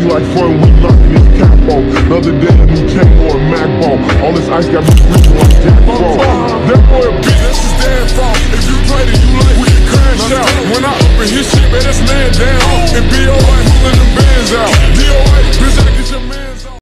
You like fun, we locked in this capo. Another day, a new Tango or a All this ice got me freezing like Jack Frost. That boy a bitch, that's his damn fault. If you play it, you like we can crash out. When I open his shit, man, that's man down.